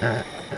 嗯